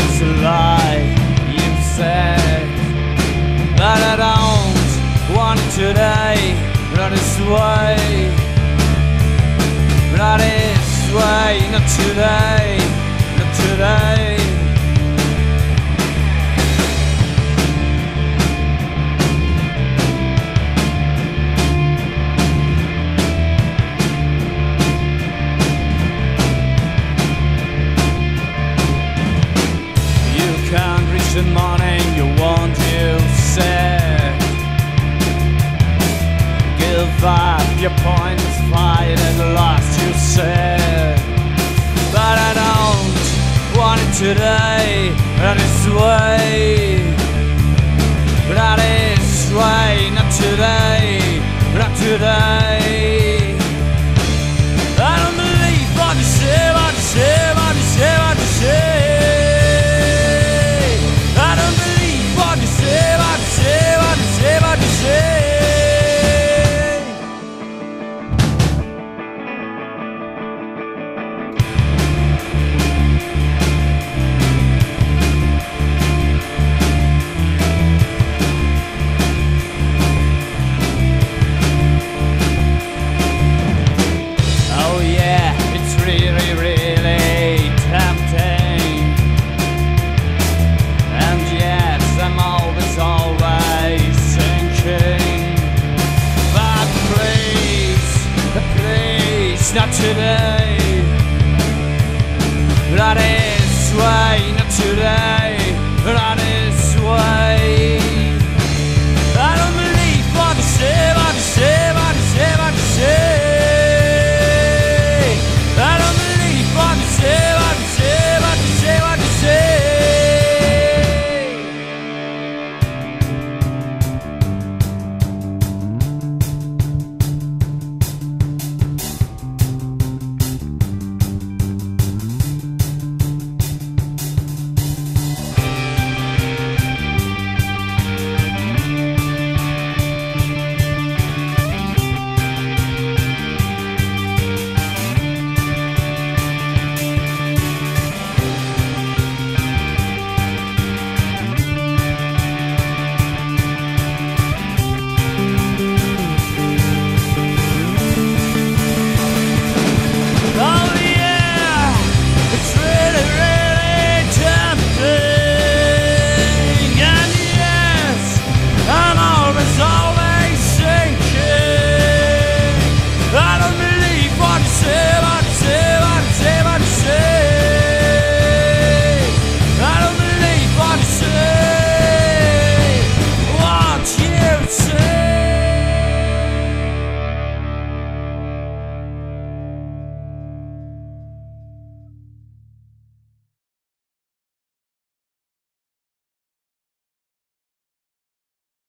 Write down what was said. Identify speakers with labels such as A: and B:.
A: it's a lie you've said. But I don't want today Not this way Not this way. Not today Not today. Christian morning you want you sick Give up your pointless fight and lost you said But I don't want it today and it's way. today.